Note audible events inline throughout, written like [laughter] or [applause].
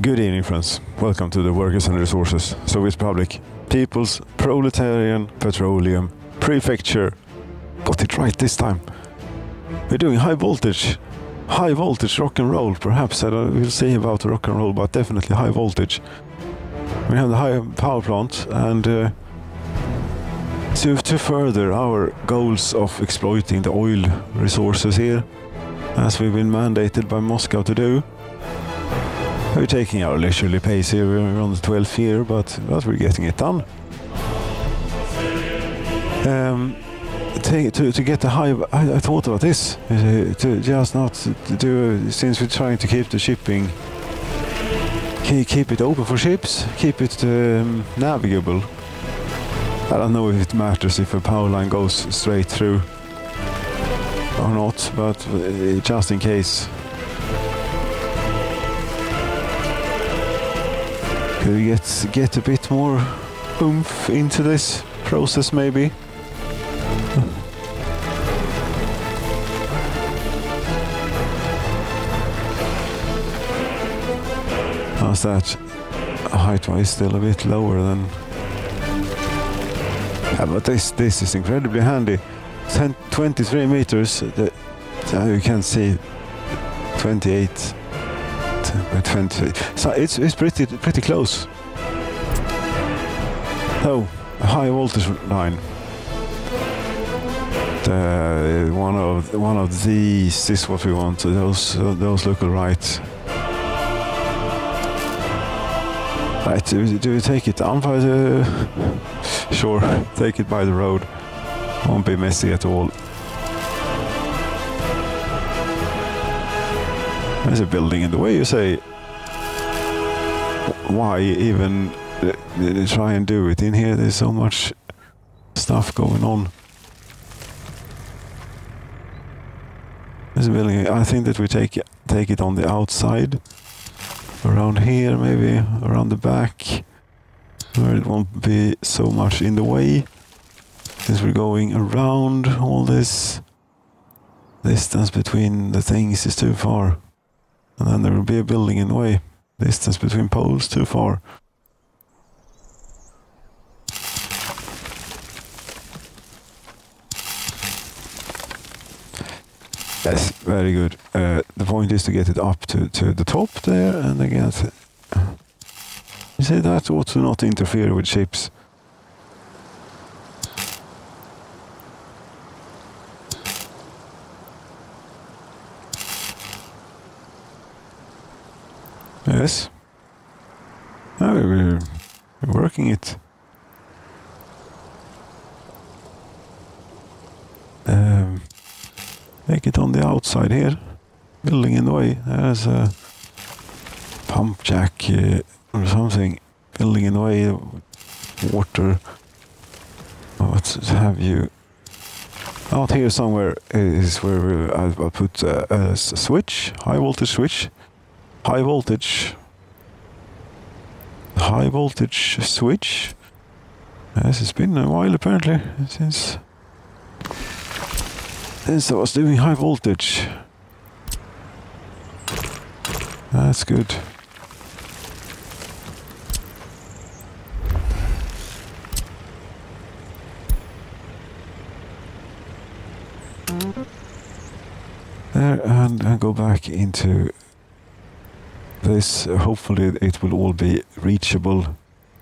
Good evening, friends. Welcome to the Workers and Resources Soviet Republic. People's Proletarian Petroleum Prefecture. Got it right this time. We're doing high voltage. High voltage rock and roll. Perhaps I we'll say about rock and roll, but definitely high voltage. We have the high power plant and uh, to, to further our goals of exploiting the oil resources here, as we've been mandated by Moscow to do. We're taking our leisurely pace here. We're on the 12th year, but, but we're getting it done. Um, to, to, get the high, I, I thought about this. uh, To just not to do, since we're trying to keep the shipping, keep, keep it open for ships, keep it um, navigable. I don't know if it matters if a power line goes straight through or not, but uh, just in case. Get get a bit more oomph into this process maybe? [laughs] How's that? Height-wise still a bit lower than... Yeah, but this, this is incredibly handy. 10, 23 meters, the, uh, you can see 28 by 20. Eh, so it's, it's pretty pretty close. Oh, high voltage line. The, one of one of these is what we want. Those those look right. Right, do, do we take it down by the... Sure, take it by the road. Won't be messy at all. There's a building in the way, you say. Why even uh, try and do it in here? There's so much stuff going on. There's a building. I think that we take take it on the outside, around here, maybe around the back, where it won't be so much in the way. Since we're going around all this, distance between the things is too far. And then there will be a building in the way. Distance between poles too far. Yes, very good. Uh, the point is to get it up to, to the top there and again. You see that ought to not interfere with ships. Yes. No, we're, we're working it. Um, make it on the outside here. Building in the way. There's a pump jack uh, or something. Building in the way. Water. What have you? Out here somewhere is where I, I put a, a switch, high voltage switch high voltage. High voltage switch. Yes it's been a while apparently since since I was doing high voltage. That's good. There and, and go back into this hopefully it will all be reachable.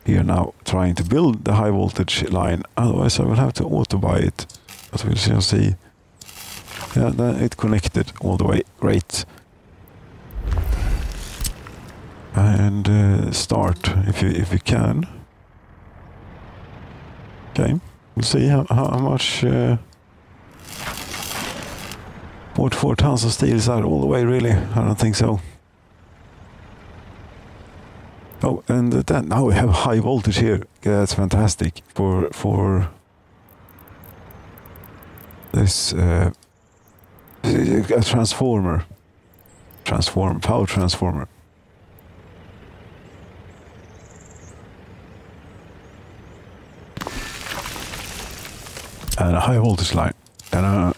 Here now trying to build the high voltage line otherwise I will have to auto buy it but we'll still see. Yeah then it connected all the way great. And uh, start if you if you can. Okay we'll see how, how much uh, tons of steel is that all the way really. I don't think so Oh, and then now we have high voltage here. Yeah, that's fantastic for for this uh, a transformer, transform power transformer. And a high voltage line. And a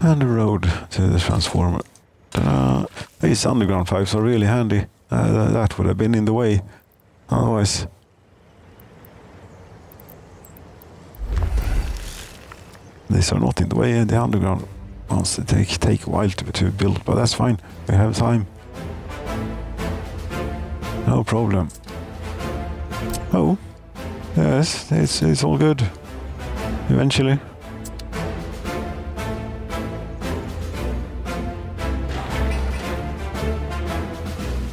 and a road to the transformer. Uh, these underground pipes are really handy. Uh, that would have been in the way otherwise. These are not in the way in the underground ones. They take, take a while to, to build, but that's fine. We have time. No problem. Oh, yes, it's, it's all good. Eventually.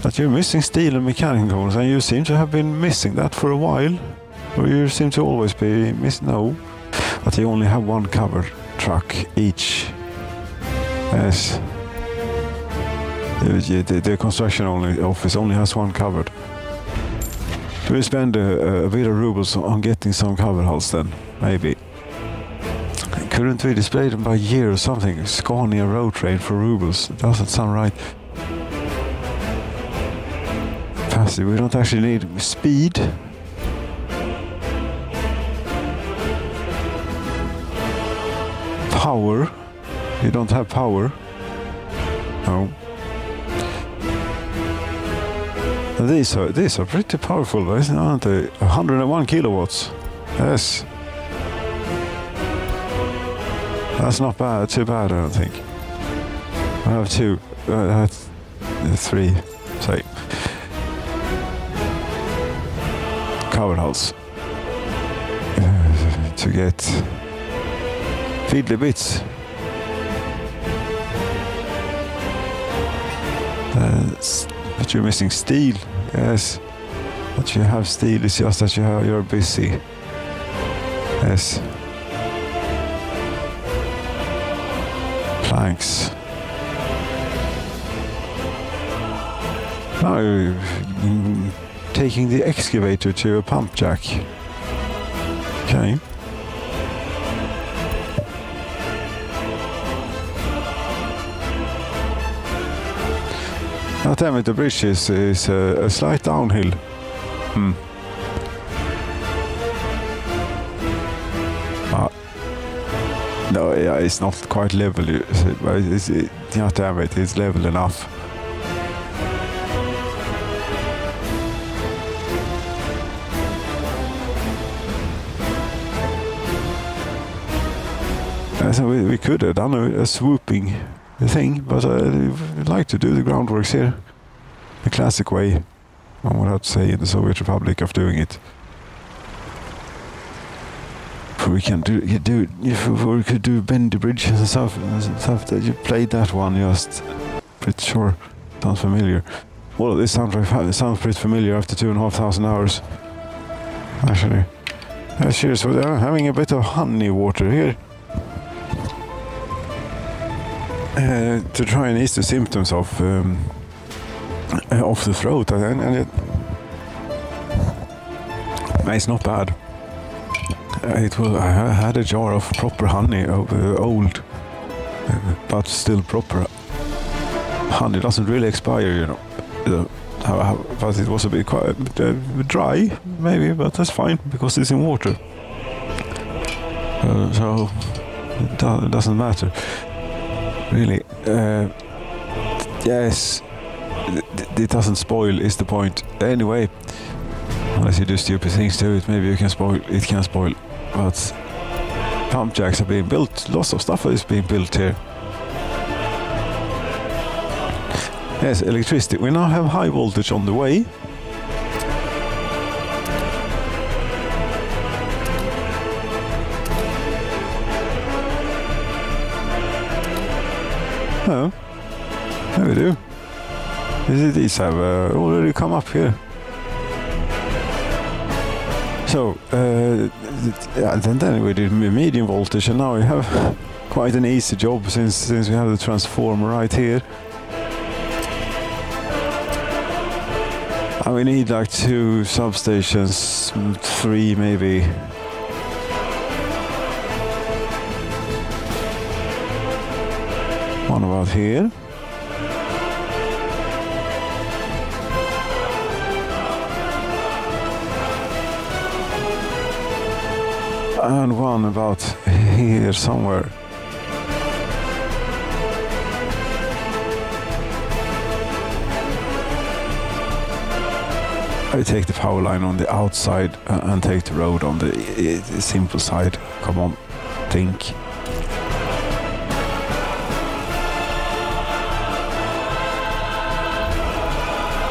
But you're missing steel and mechanical components, and you seem to have been missing that for a while. Or you seem to always be missing. No, that you only have one cover truck each. Yes. The, the, the construction only office only has one covered. Do we spend a, a bit of rubles on getting some cover hulls then? Maybe. Couldn't we display them by year or something? Scania road train for rubles. Doesn't sound right. Fast. We don't actually need speed. Power. You don't have power. No. These are these are pretty powerful, aren't they? 101 kilowatts. Yes. That's not bad. Too bad, I don't think. I have two. Uh, I three. Cover. Uh, to get fiddly bits. But you're missing steel. Yes. But you have steel. It's just that you have, you're busy. Yes. Planks. You're taking the excavator to a pump jack. Okay. Now tell me the bridge is, is a, a slight downhill. Hmm. Ah. No, yeah, it's not quite level, it's, it, yeah, damn it, it's level enough. So we, we could have done a, a swooping thing, but uh, I'd like to do the groundworks here. The classic way, one would have to say, in the Soviet Republic of doing it. we can do, do if we could do bendy bridges and stuff, stuff that you played that one just pretty sure sounds familiar. Well, this sounds sounds pretty familiar after two and a half thousand hours. Actually, yeah, cheers. We're having a bit of honey water here. Uh, to try and ease the symptoms of um, uh, of the throat, and, and it, it's not bad. Uh, it will. I had a jar of proper honey, uh, old, uh, but still proper honey. Doesn't really expire, you know. but it was a bit quite dry, maybe, but that's fine because it's in water. so it doesn't matter really. Uh, yes, it doesn't spoil is the point. Anyway, unless you do stupid things to it, maybe you can spoil. It can spoil, but pump jacks are being built. Lots of stuff is being built here. Yes, electricity. We now have high voltage on the way. Oh, there we do. These have uh, already come up here. So, uh, then, then we did medium voltage and now we have quite an easy job since, since we have the transformer right here. And we need like two substations, three maybe, on about here. And one about here somewhere. I take the power line on the outside uh, and take the road on the simple side. Come on, think.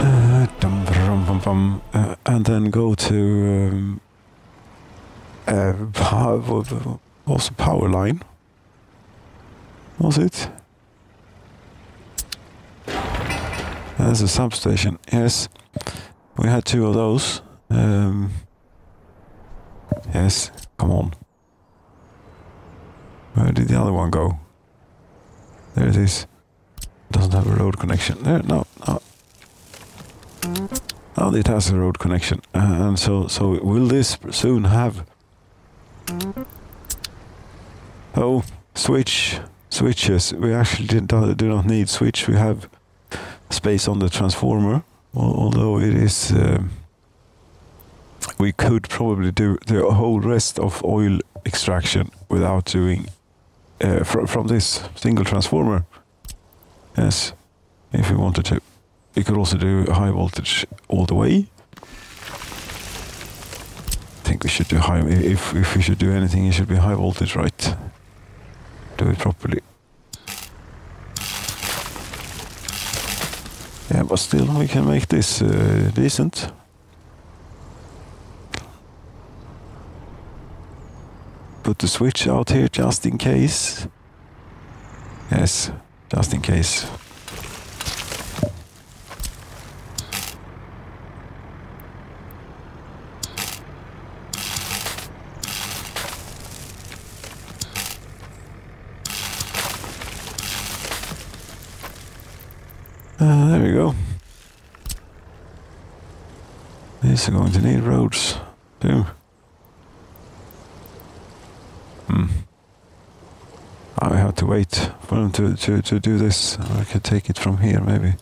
Uh. Uh, and then go to um, uh, [laughs] what was the power line? Was it? There's a substation. Yes, we had two of those. Um, yes, come on. Where did the other one go? There it is. Doesn't have a road connection. There, no, no. Oh, it has a road connection, uh, and so so will this soon have? Oh, switch switches. We actually do not need switch. We have space on the transformer, although it is. um we could probably do the whole rest of oil extraction without doing uh, fr- from this single transformer. Yes, if we wanted to. We could also do high voltage all the way. I think we should do high. If if we should do anything, it should be high voltage, right? Do it properly. Yeah, but still, we can make this uh, decent. Put the switch out here just in case. Yes, just in case. Uh, there we go. These are going to need roads too. Hmm. I have to wait for them to, to, to do this. I could take it from here maybe.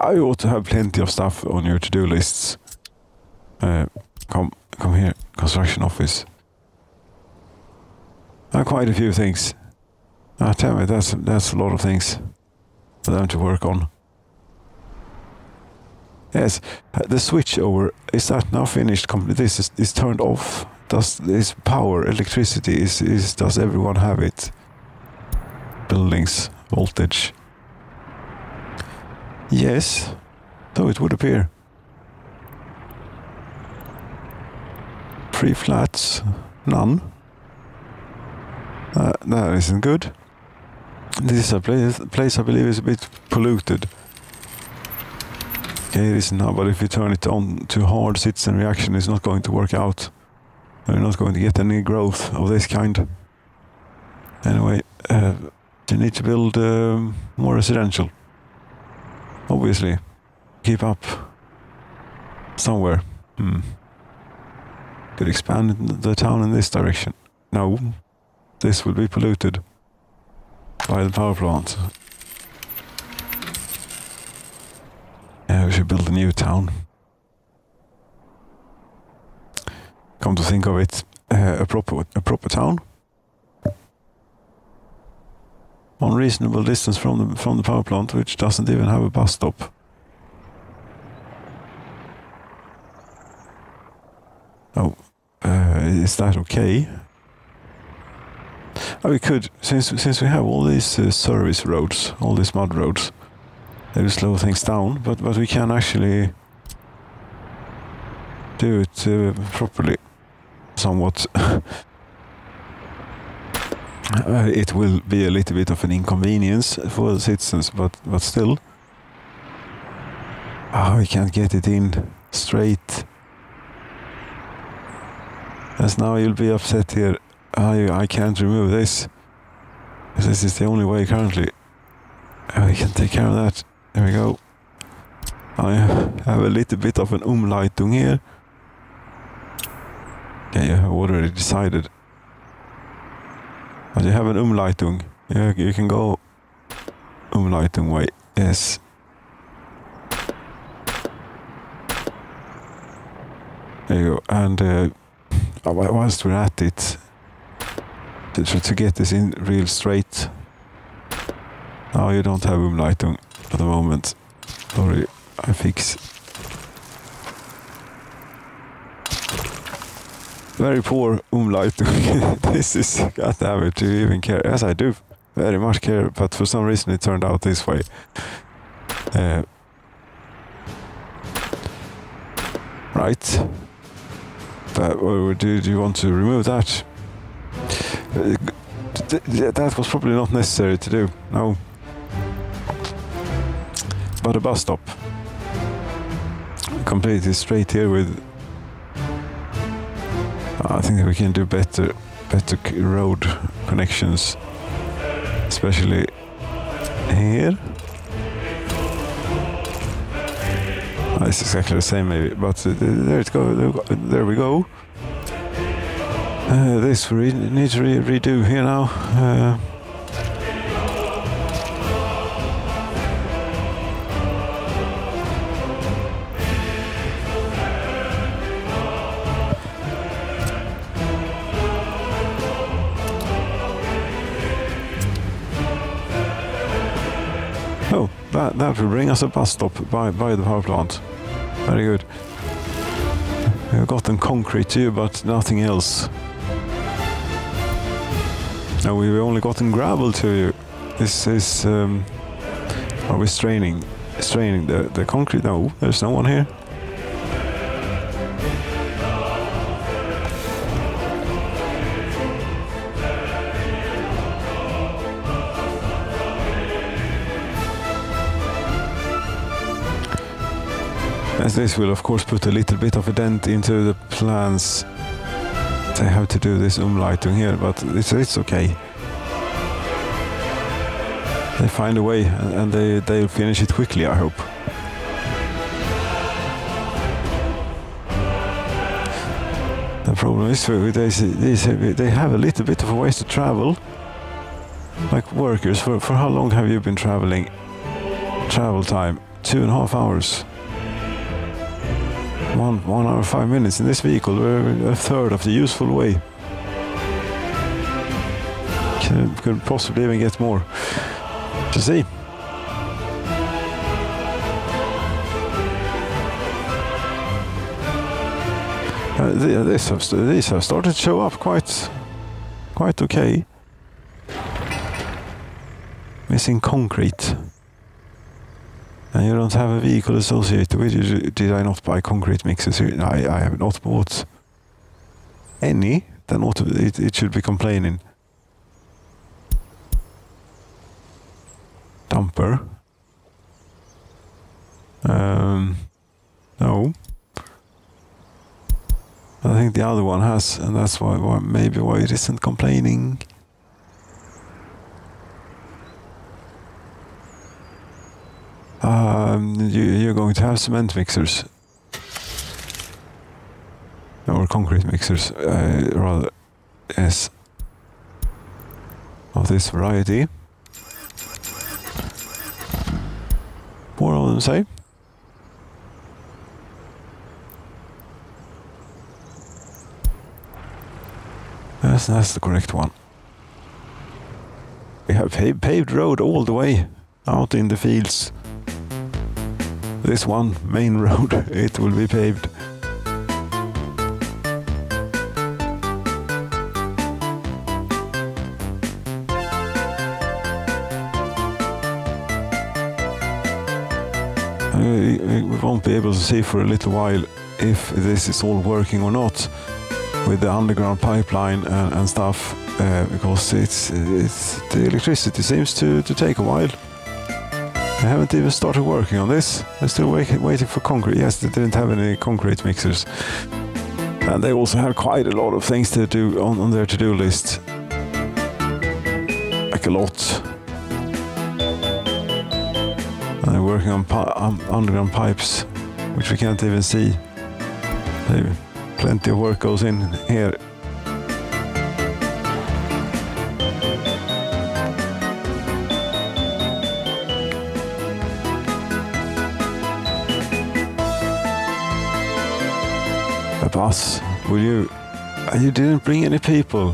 I ought to have plenty of stuff on your to-do lists. Uh, come, come here, construction office. Uh, quite a few things. Ah, tell me, that's that's a lot of things for them to work on. Yes, uh, the switch over is that now finished? This is, is turned off. Does this power, electricity is is does everyone have it? Buildings, voltage. Yes, though it would appear. Three flats, none. Uh, that isn't good. This is a place, place I believe is a bit polluted. Okay, it is now, but if you turn it on to hard citizen reaction, it's not going to work out. We're not going to get any growth of this kind. Anyway, uh, you need to build um, more residential. Obviously, keep up somewhere. Hmm. Could expand the town in this direction. No, this will be polluted by the power plant. Yeah, we should build a new town. Come to think of it, uh, a proper a proper town. One reasonable distance from the from the power plant, which doesn't even have a bus stop. Oh, is that okay? Oh, we could, since since we have all these uh, service roads, all these mud roads, they will slow things down. But but we can actually do it uh, properly, somewhat. [laughs] uh, it will be a little bit of an inconvenience for the citizens, but but still, ah, we can't get it in straight. As now you'll be upset here. I I can't remove this. This is the only way currently. Uh, we can take care of that. There we go. I have a little bit of an umleitung here. Okay, you have already decided. But you have an umleitung. Yeah, you can go umleitung way. Yes. There you go. And uh, whilst we're at it, to, to get this in real straight. Now you don't have umleitung at the moment. Sorry, I fix. Very poor umleitung. [laughs] this is, god damn it, do you even care? Yes, I do very much care, but for some reason it turned out this way. Uh, right. But uh, you want to remove that? That was probably not necessary to do. No. But a bus stop. Completely straight here with. I think we can do better, better road connections, especially here. It's exactly the same, maybe, but uh, there it go. There we go. Uh, this we need to re redo here now. Uh, Oh, that, that will bring us a bus stop by, by the power plant. Very good. We've got gotten concrete too, but nothing else. No, we've only gotten gravel to you. This is... Um, are we straining, straining the, the concrete? No, there's no one here. As this will of course put a little bit of a dent into the plans. They have to do this umleitung here, but it's, it's okay. They find a way and they, they'll finish it quickly, I hope. The problem is they, they have a little bit of a ways to travel. Like workers, for, for how long have you been traveling? Travel time, two and a half hours one one hour five minutes in this vehicle. We're a third of the useful way. Could, could possibly even get more. To see. Uh, this have, these have started to show up quite, quite okay. Missing concrete and you don't have a vehicle associated with it. did I not buy concrete mixers? I, I have not bought any, then what, it, it should be complaining. Dumper. Um, no. I think the other one has, and that's why, why maybe why it isn't complaining. Um, you, are going to have cement mixers. Or concrete mixers, uh, rather. Yes. Of this variety. Four of them say. Yes, that's the correct one. We have paved road all the way out in the fields this one main road, [laughs] it will be paved. we won't be able to see for a little while if this is all working or not with the underground pipeline and, and stuff uh, because it's, it's the electricity seems to, to take a while. I haven't even started working on this. I'm still wait waiting for concrete. Yes, they didn't have any concrete mixers. And they also have quite a lot of things to do on, on their to-do list. Like a lot. And they're working on um, underground pipes, which we can't even see. Plenty of work goes in here Will you You didn't bring any people.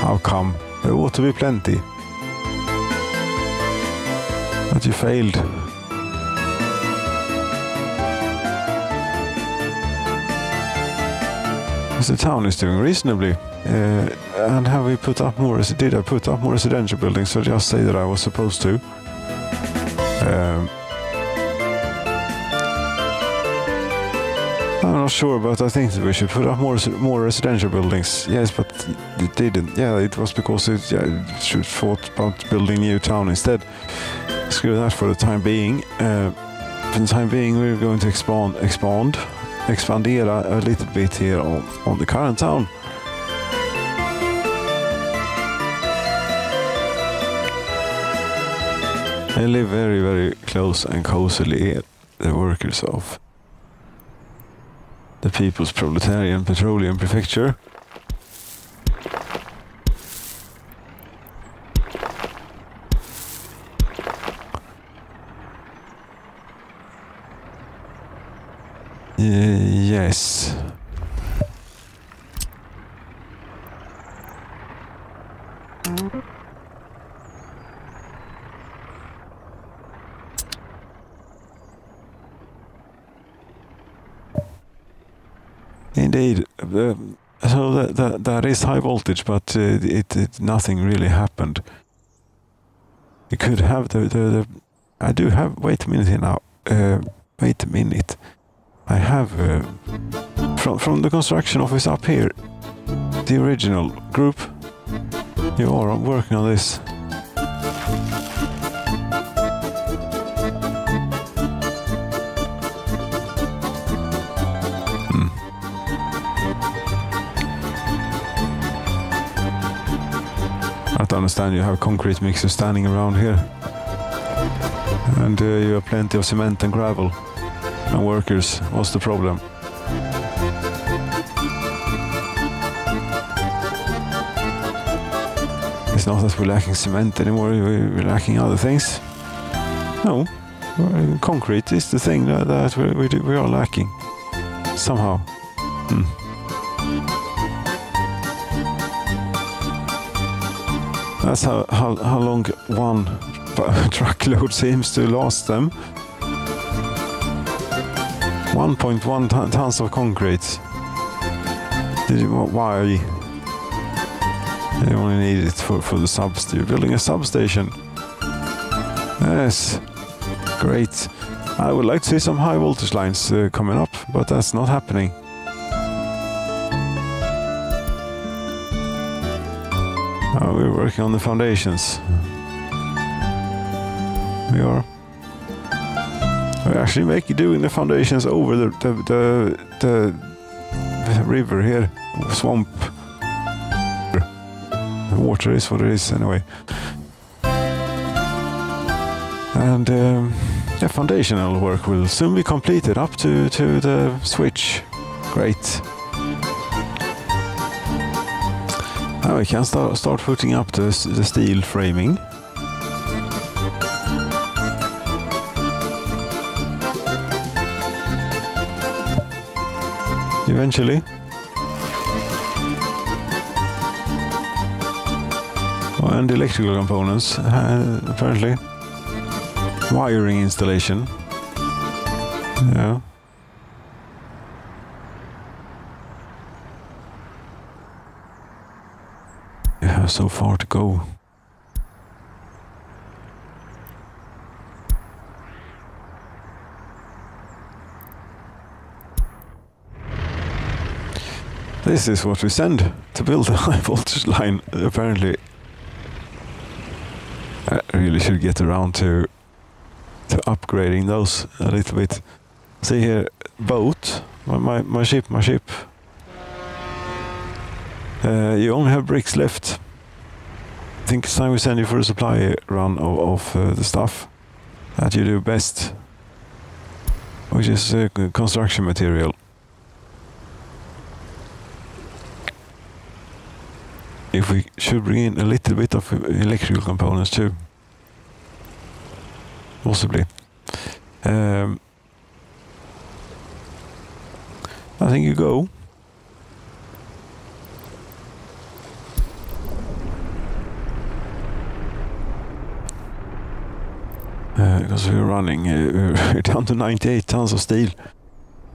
How come? There ought to be plenty. But you failed. The town is doing reasonably. Uh, and have we put up more? Did I put up more residential buildings? So just say that I was supposed to. Um, I'm not sure, but I think we should put up more more residential buildings. Yes, but it didn't. Yeah, it was because it, yeah, it should thought about building new town instead. Screw that for the time being. Uh, for the time being, we're going to expand, expand, expandera a little bit here on, on the current town. They live very, very close and cozily, the workers of the People's Proletarian Petroleum Prefecture. yes. Indeed. Uh, so that, is high voltage, but uh, it, it, nothing really happened. You could have the, the, the I do have. Wait a minute here now. Uh, wait a minute. I have uh, from from the construction office up here. The original group. You are working on this. I understand you have concrete mixers standing around here. And uh, you have plenty of cement and gravel. And workers, what's the problem? It's not that we're lacking cement anymore, we're lacking other things. No, concrete is the thing that, we, we are lacking. Somehow. Hmm. That's how, how, how long one [laughs] truckload seems to last them. 1.1 tons of concrete. Did you, why? They only need it for, for the substation. Building a substation. Yes, great. I would like to see some high voltage lines uh, coming up, but that's not happening. Uh, we're working on the foundations. We are. We're actually making doing the foundations over the the the, the river here, swamp. The water is what it is anyway. And um, the foundational work will soon be completed up to to the switch. Great. Now we can start, start putting up the, the steel framing. Eventually. And electrical components, uh, apparently. Wiring installation. Yeah. So far to go. This is what we send to build a [laughs] high voltage line, apparently. I really should get around to to upgrading those a little bit. See here, boat, my, my, my ship, my ship. Uh, you only have bricks left think it's time we send you for a supply run of, of uh, the stuff that you do best, which is uh, construction material. If we should bring in a little bit of electrical components too, possibly. Um, I think you go. Because we're running, uh, [laughs] we're down to 98 tons of steel,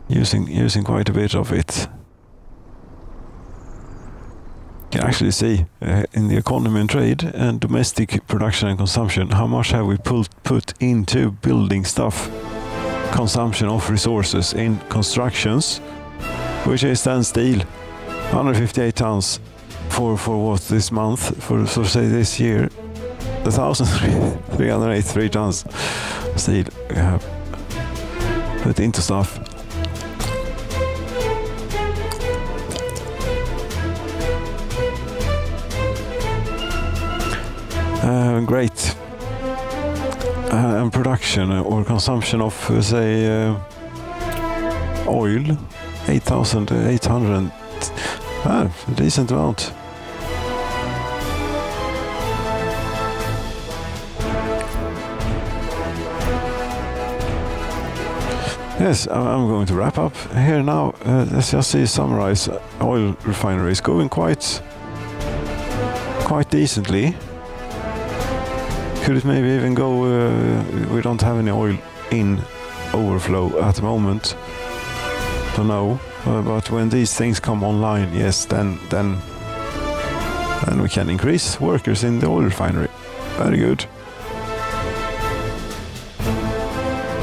using using quite a bit of it. You can actually see uh, in the economy and trade and domestic production and consumption how much have we put put into building stuff, consumption of resources in constructions, which is then steel, 158 tons for for what this month for so say this year 1,383 tons steel we have put into stuff. Uh, great. Uh, and production or consumption of, uh, say, uh, oil, 8,800. Ah, a decent amount. Yes, I'm going to wrap up here now. Uh, let's just see summarize. Oil refinery is going quite, quite decently. Could it maybe even go? Uh, we don't have any oil in overflow at the moment. Don't know. Uh, but when these things come online, yes, then then then we can increase workers in the oil refinery. Very good.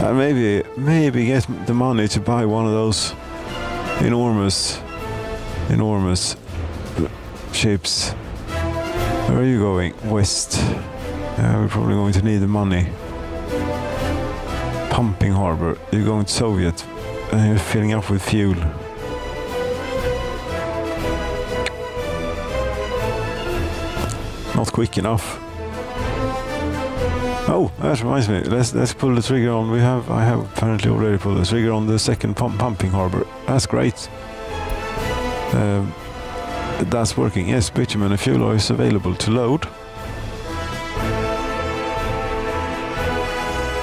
And maybe, maybe get the money to buy one of those enormous, enormous ships. Where are you going? West. Yeah, we're probably going to need the money. Pumping harbor. You're going to Soviet and you're filling up with fuel. Not quick enough. Oh, that reminds me. Let's let's pull the trigger on. We have I have apparently already pulled the trigger on the second pump, pumping harbor. That's great. Um, that's working. Yes, bitumen and fuel oil is available to load.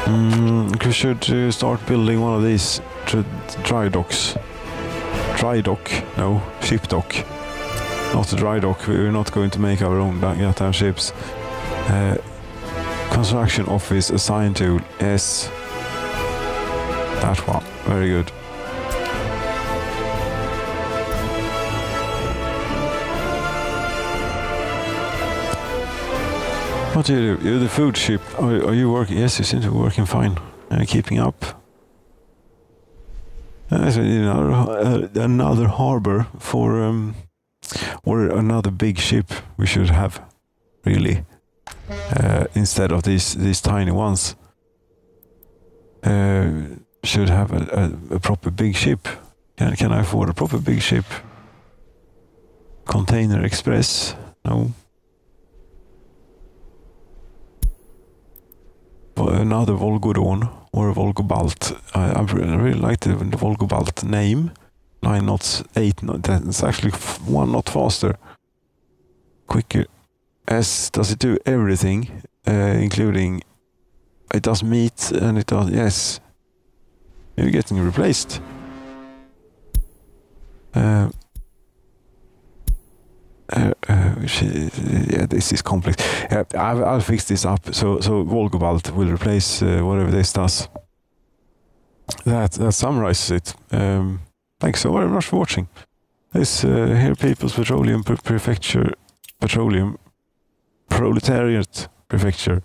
Mm, we should uh, start building one of these dry docks. Dry dock? No, ship dock. Not a dry dock. We're not going to make our own goddamn ships. Uh, construction office assigned to S. that one. Very good. What do you do? You're the food ship. Are, are you working? Yes, you seem to be working fine. Uh, keeping up. Uh, another, uh, another harbor for, um, or another big ship we should have, really uh, instead of these these tiny ones. Uh, should have a, a, a, proper big ship. Can can I afford a proper big ship? Container Express? No. Another Volgodon or Volgobalt. I, I really like the, the Volgobalt name. Nine knots, eight knots. That's actually one knot faster. Quicker as does it do everything, uh, including it does meat and it does yes. You're getting replaced. Uh, uh, uh, yeah, this is complex. Yeah, I'll, I'll, fix this up. So, so Volgobalt will replace uh, whatever this does. That that summarizes it. Um, thanks so very much for watching. This uh, here, People's Petroleum Prefecture Petroleum Proletariat Prefecture.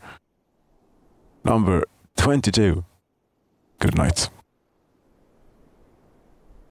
Number 22. Good night.